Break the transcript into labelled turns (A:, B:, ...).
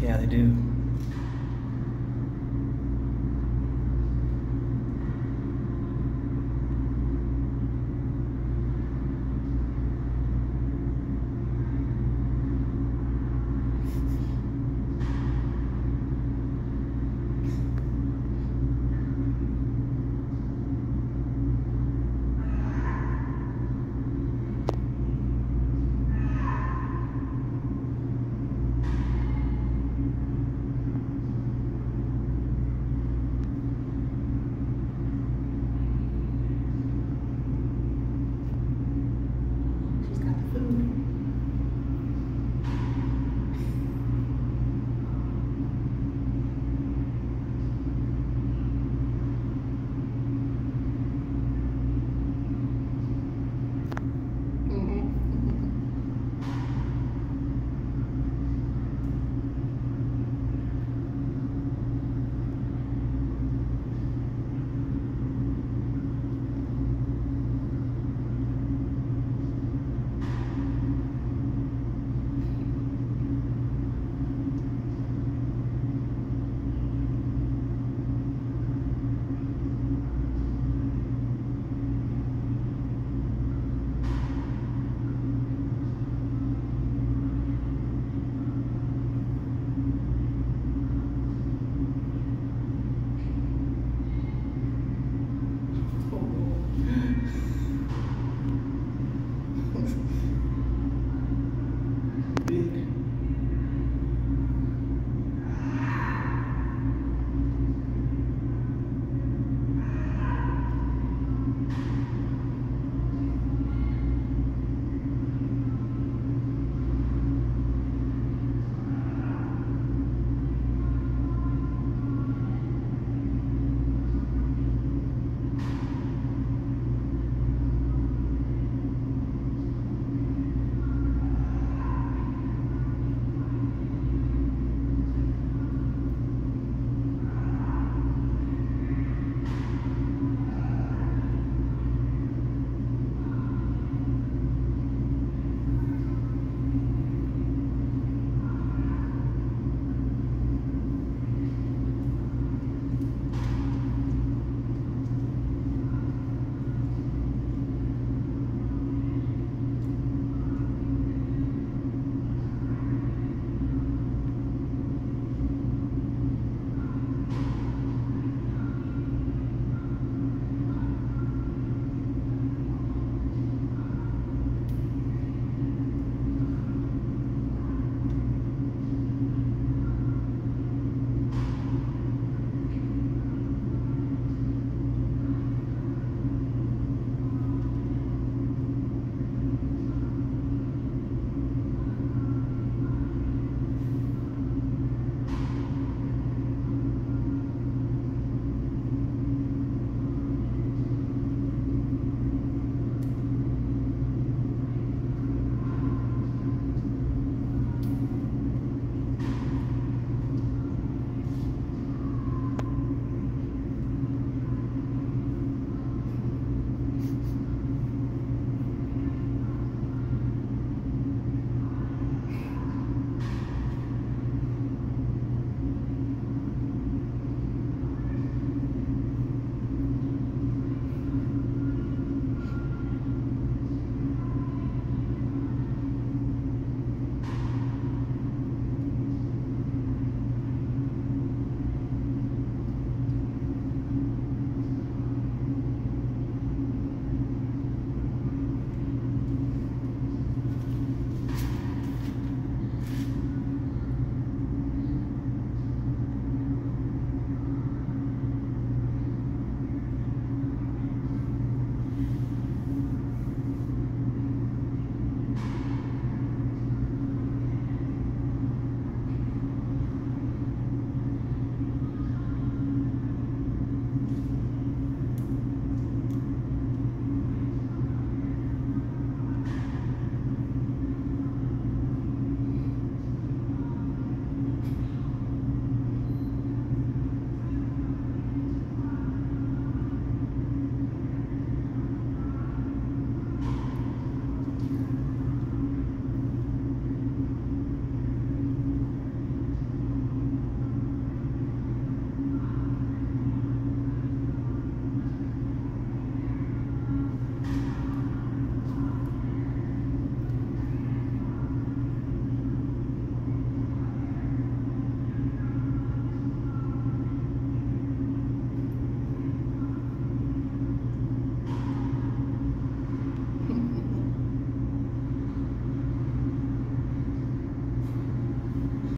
A: Yeah, they do.